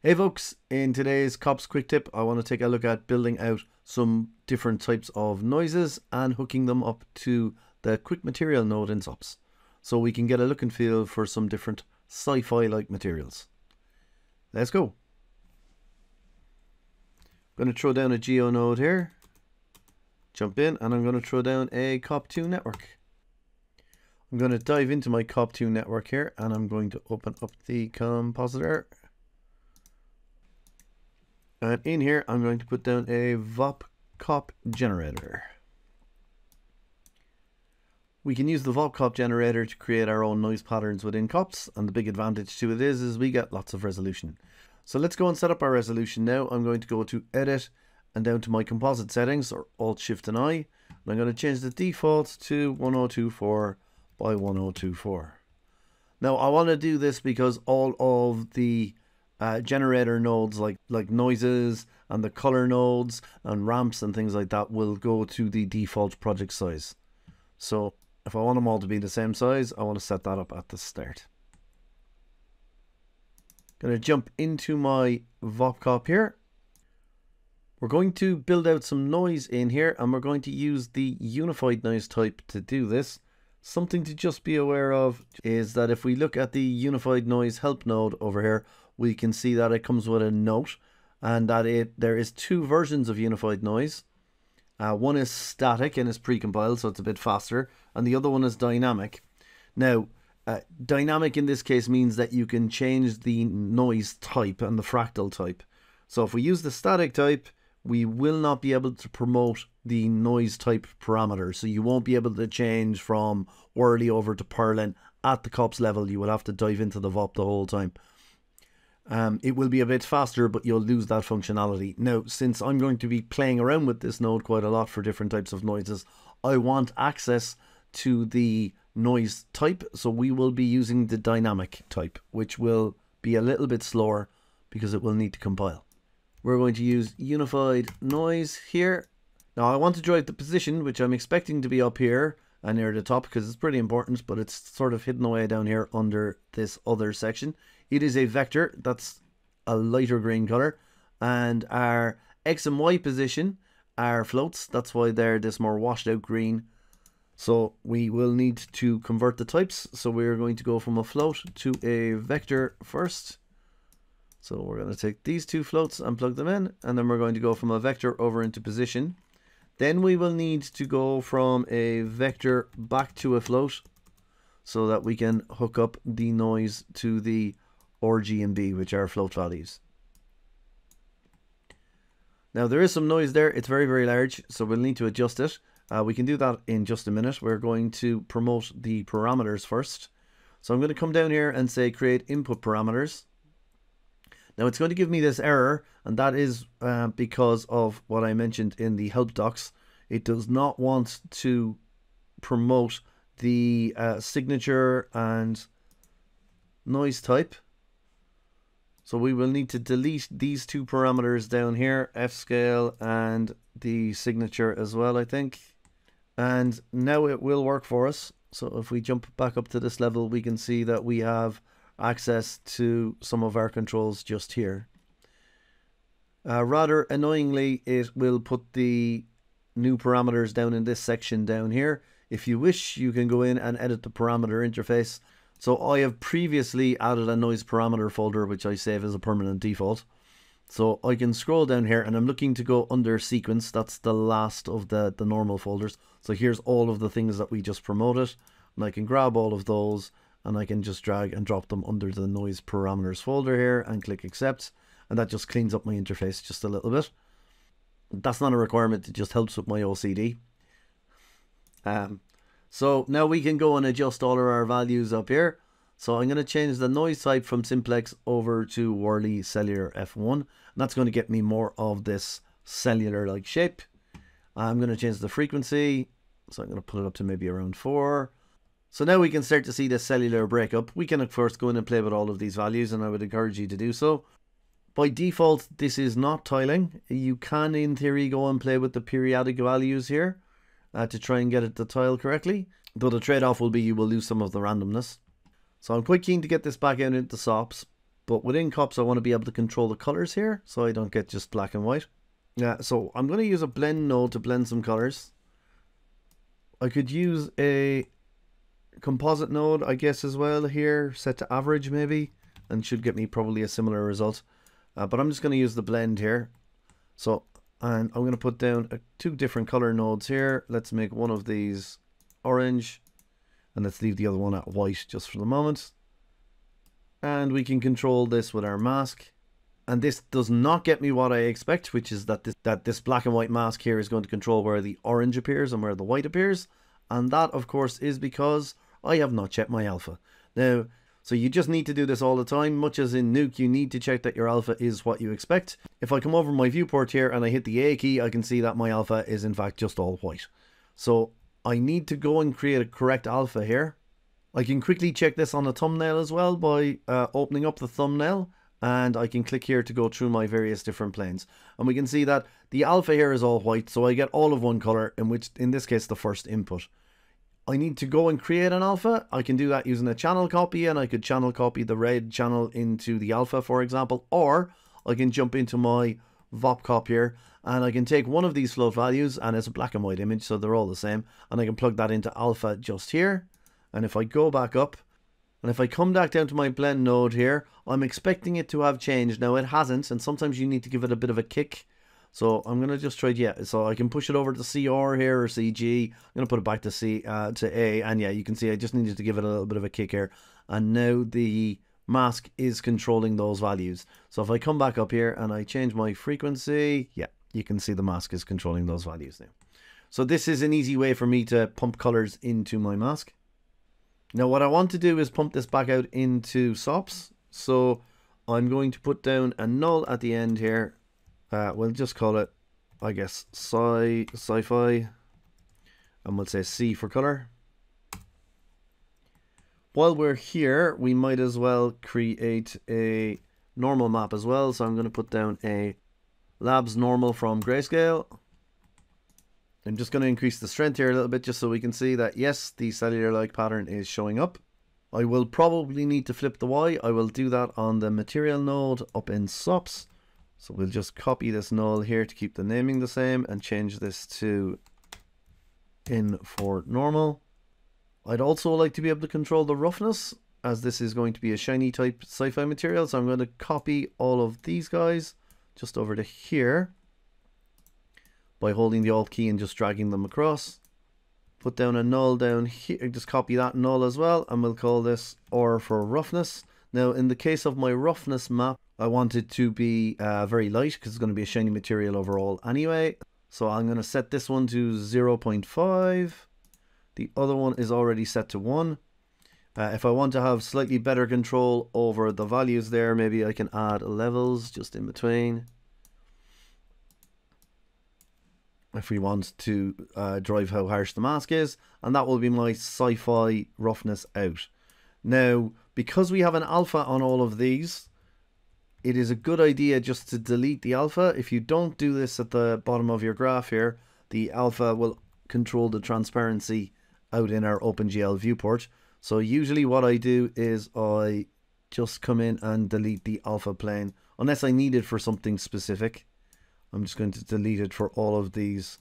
Hey folks, in today's COPS quick tip, I want to take a look at building out some different types of noises and hooking them up to the quick material node in SOPs. So we can get a look and feel for some different sci-fi like materials. Let's go. I'm going to throw down a geo node here, jump in, and I'm going to throw down a COP2 network. I'm going to dive into my COP2 network here, and I'm going to open up the compositor and in here, I'm going to put down a VOP cop generator. We can use the VOP cop generator to create our own noise patterns within COPs, and the big advantage to it is, is we get lots of resolution. So let's go and set up our resolution now. I'm going to go to Edit and down to my composite settings, or Alt Shift and I. And I'm going to change the default to 1024 by 1024. Now I want to do this because all of the uh, generator nodes like like noises and the color nodes and ramps and things like that will go to the default project size. So if I want them all to be the same size, I want to set that up at the start. Going to jump into my VOPCOP here. We're going to build out some noise in here and we're going to use the unified noise type to do this. Something to just be aware of is that if we look at the unified noise help node over here, we can see that it comes with a note and that it there is two versions of unified noise. Uh, one is static and is precompiled, so it's a bit faster, and the other one is dynamic. Now, uh, dynamic in this case means that you can change the noise type and the fractal type. So if we use the static type, we will not be able to promote the noise type parameter. So you won't be able to change from Worley over to Perlin at the COPS level. You will have to dive into the VOP the whole time. Um, it will be a bit faster, but you'll lose that functionality. Now, since I'm going to be playing around with this node quite a lot for different types of noises, I want access to the noise type. So we will be using the dynamic type, which will be a little bit slower because it will need to compile. We're going to use unified noise here. Now I want to drive the position, which I'm expecting to be up here and near the top because it's pretty important, but it's sort of hidden away down here under this other section. It is a vector that's a lighter green color and our X and Y position are floats. That's why they're this more washed out green. So we will need to convert the types. So we're going to go from a float to a vector first. So we're going to take these two floats and plug them in. And then we're going to go from a vector over into position. Then we will need to go from a vector back to a float so that we can hook up the noise to the RG and B, which are float values. Now there is some noise there. It's very, very large, so we'll need to adjust it. Uh, we can do that in just a minute. We're going to promote the parameters first. So I'm going to come down here and say create input parameters. Now it's going to give me this error, and that is uh, because of what I mentioned in the help docs. It does not want to promote the uh, signature and noise type. So we will need to delete these two parameters down here, F scale and the signature as well, I think. And now it will work for us. So if we jump back up to this level, we can see that we have access to some of our controls just here. Uh, rather annoyingly, it will put the new parameters down in this section down here. If you wish, you can go in and edit the parameter interface so I have previously added a noise parameter folder which I save as a permanent default. So I can scroll down here and I'm looking to go under sequence. That's the last of the, the normal folders. So here's all of the things that we just promoted. And I can grab all of those and I can just drag and drop them under the noise parameters folder here and click accept. And that just cleans up my interface just a little bit. That's not a requirement. It just helps with my OCD. Um, so now we can go and adjust all of our values up here. So I'm going to change the noise type from simplex over to Worley Cellular F1. And that's going to get me more of this cellular like shape. I'm going to change the frequency. So I'm going to put it up to maybe around 4. So now we can start to see the cellular breakup. We can of course go in and play with all of these values and I would encourage you to do so. By default, this is not tiling. You can in theory go and play with the periodic values here uh, to try and get it to tile correctly. Though the trade-off will be you will lose some of the randomness. So I'm quite keen to get this back out into SOPs. But within COPS, I want to be able to control the colors here so I don't get just black and white. Yeah, so I'm going to use a blend node to blend some colors. I could use a composite node, I guess, as well here, set to average maybe, and should get me probably a similar result. Uh, but I'm just going to use the blend here. So, and I'm going to put down uh, two different color nodes here. Let's make one of these orange, and let's leave the other one at white just for the moment. And we can control this with our mask and this does not get me what I expect, which is that this, that this black and white mask here is going to control where the orange appears and where the white appears. And that, of course, is because I have not checked my alpha. Now, so you just need to do this all the time, much as in Nuke, you need to check that your alpha is what you expect. If I come over my viewport here and I hit the A key, I can see that my alpha is in fact just all white. So I need to go and create a correct alpha here. I can quickly check this on a thumbnail as well by uh, opening up the thumbnail and I can click here to go through my various different planes and we can see that the alpha here is all white so I get all of one color in which in this case the first input I need to go and create an alpha I can do that using a channel copy and I could channel copy the red channel into the alpha for example or I can jump into my VOPCOP here and I can take one of these float values and it's a black and white image so they're all the same and I can plug that into alpha just here and if I go back up and if I come back down to my blend node here, I'm expecting it to have changed. Now it hasn't, and sometimes you need to give it a bit of a kick. So I'm going to just try, yeah, so I can push it over to CR here or CG. I'm going to put it back to C uh, to A. And yeah, you can see I just needed to give it a little bit of a kick here. And now the mask is controlling those values. So if I come back up here and I change my frequency, yeah, you can see the mask is controlling those values now. So this is an easy way for me to pump colors into my mask. Now what I want to do is pump this back out into SOPs. So I'm going to put down a null at the end here. Uh, we'll just call it, I guess, sci sci-fi. And we'll say C for color. While we're here, we might as well create a normal map as well. So I'm going to put down a labs normal from grayscale. I'm just going to increase the strength here a little bit just so we can see that yes, the cellular-like pattern is showing up. I will probably need to flip the Y. I will do that on the material node up in SOPs. So we'll just copy this null here to keep the naming the same and change this to in for normal. I'd also like to be able to control the roughness as this is going to be a shiny type sci-fi material. So I'm going to copy all of these guys just over to here by holding the Alt key and just dragging them across. Put down a null down here, just copy that null as well, and we'll call this R for roughness. Now, in the case of my roughness map, I want it to be uh, very light because it's going to be a shiny material overall anyway. So I'm going to set this one to 0.5. The other one is already set to 1. Uh, if I want to have slightly better control over the values there, maybe I can add levels just in between. if we want to uh, drive how harsh the mask is and that will be my sci-fi roughness out now because we have an alpha on all of these it is a good idea just to delete the alpha if you don't do this at the bottom of your graph here the alpha will control the transparency out in our OpenGL viewport so usually what I do is I just come in and delete the alpha plane unless I need it for something specific I'm just going to delete it for all of these.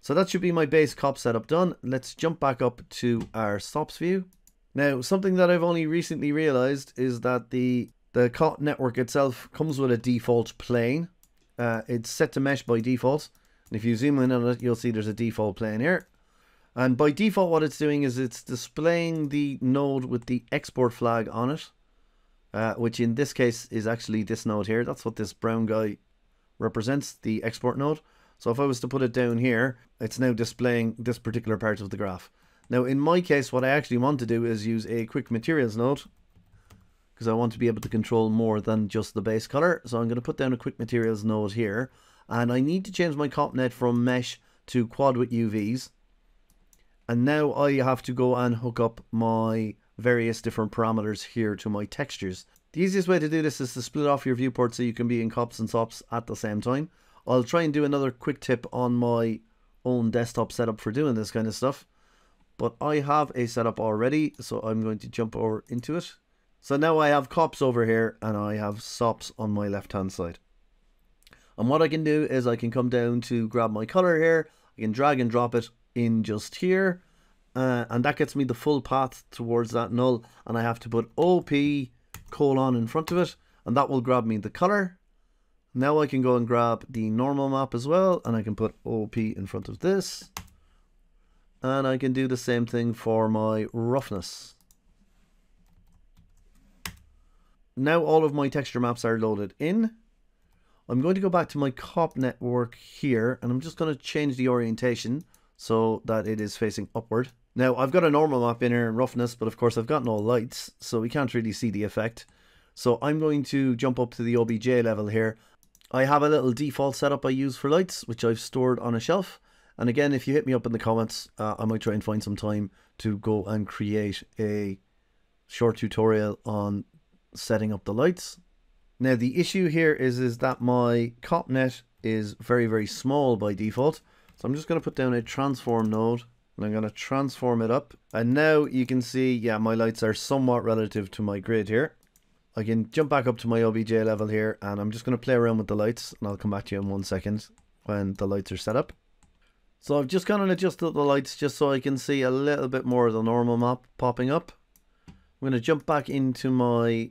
So that should be my base cop setup done. Let's jump back up to our SOPs view. Now, something that I've only recently realized is that the, the COP network itself comes with a default plane. Uh, it's set to mesh by default. And if you zoom in on it, you'll see there's a default plane here. And by default, what it's doing is it's displaying the node with the export flag on it. Uh, which in this case is actually this node here. That's what this brown guy represents the export node. So if I was to put it down here, it's now displaying this particular part of the graph. Now in my case, what I actually want to do is use a quick materials node because I want to be able to control more than just the base color. So I'm going to put down a quick materials node here and I need to change my comp net from mesh to quad with UVs. And now I have to go and hook up my various different parameters here to my textures. The easiest way to do this is to split off your viewport so you can be in cops and sops at the same time. I'll try and do another quick tip on my own desktop setup for doing this kind of stuff. But I have a setup already, so I'm going to jump over into it. So now I have cops over here and I have sops on my left hand side. And what I can do is I can come down to grab my color here. I can drag and drop it in just here. Uh, and that gets me the full path towards that null. And I have to put OP colon in front of it. And that will grab me the color. Now I can go and grab the normal map as well. And I can put OP in front of this. And I can do the same thing for my roughness. Now all of my texture maps are loaded in. I'm going to go back to my cop network here and I'm just going to change the orientation so that it is facing upward. Now I've got a normal map in here in roughness, but of course I've got no lights, so we can't really see the effect. So I'm going to jump up to the OBJ level here. I have a little default setup I use for lights, which I've stored on a shelf. And again, if you hit me up in the comments, uh, I might try and find some time to go and create a short tutorial on setting up the lights. Now the issue here is, is that my CopNet is very, very small by default. So I'm just going to put down a transform node and I'm going to transform it up. And now you can see, yeah, my lights are somewhat relative to my grid here. I can jump back up to my OBJ level here and I'm just going to play around with the lights and I'll come back to you in one second when the lights are set up. So I've just gone and adjusted the lights just so I can see a little bit more of the normal map popping up. I'm going to jump back into my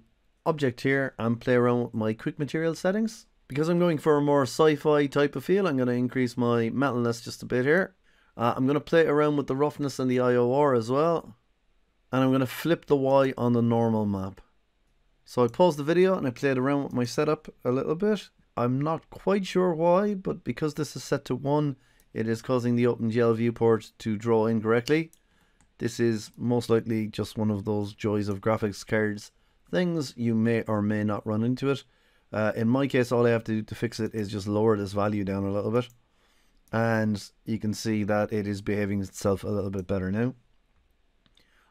object here and play around with my quick material settings. Because I'm going for a more sci-fi type of feel, I'm going to increase my metalness just a bit here. Uh, I'm going to play around with the roughness and the IOR as well. And I'm going to flip the Y on the normal map. So I paused the video and I played around with my setup a little bit. I'm not quite sure why, but because this is set to 1, it is causing the OpenGL viewport to draw incorrectly. This is most likely just one of those joys of graphics cards things, you may or may not run into it. Uh, in my case, all I have to do to fix it is just lower this value down a little bit. And you can see that it is behaving itself a little bit better now.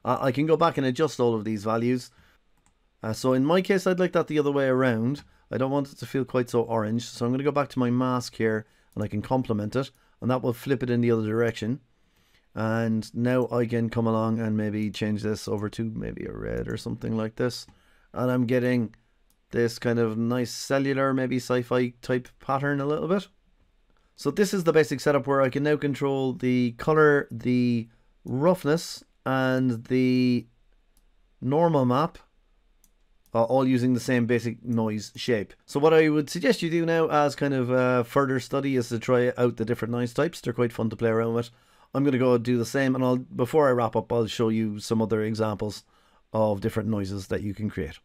Uh, I can go back and adjust all of these values. Uh, so in my case, I'd like that the other way around. I don't want it to feel quite so orange. So I'm going to go back to my mask here and I can complement it. And that will flip it in the other direction. And now I can come along and maybe change this over to maybe a red or something like this and I'm getting this kind of nice cellular, maybe sci-fi type pattern a little bit. So this is the basic setup where I can now control the color, the roughness, and the normal map, uh, all using the same basic noise shape. So what I would suggest you do now as kind of uh, further study is to try out the different noise types. They're quite fun to play around with. I'm going to go do the same and I'll before I wrap up I'll show you some other examples of different noises that you can create.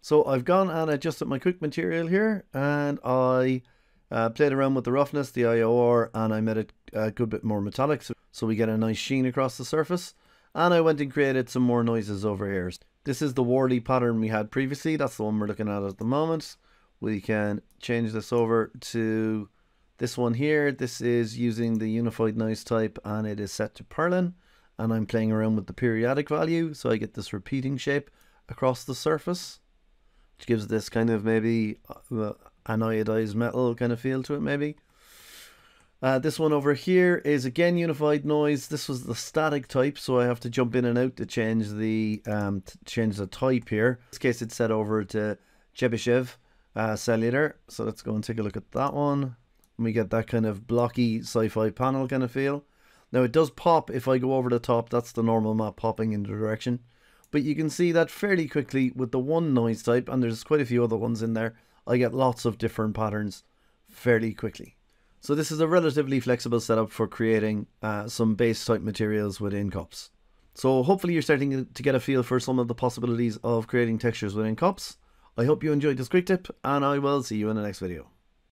So I've gone and adjusted my quick material here and I uh, played around with the roughness, the IOR, and I made it a good bit more metallic so, so we get a nice sheen across the surface. And I went and created some more noises over here. This is the Worley pattern we had previously. That's the one we're looking at at the moment. We can change this over to this one here. This is using the unified noise type and it is set to Perlin and I'm playing around with the periodic value so I get this repeating shape across the surface which gives this kind of maybe uh, anodized metal kind of feel to it maybe. Uh, this one over here is again unified noise. This was the static type, so I have to jump in and out to change the um, change the type here. In this case, it's set over to Chebyshev uh, cellular. So let's go and take a look at that one. And we get that kind of blocky sci-fi panel kind of feel. Now it does pop if I go over the top, that's the normal map popping in the direction. But you can see that fairly quickly with the one noise type, and there's quite a few other ones in there, I get lots of different patterns fairly quickly. So this is a relatively flexible setup for creating uh, some base type materials within COPS. So hopefully you're starting to get a feel for some of the possibilities of creating textures within COPS. I hope you enjoyed this quick tip and I will see you in the next video.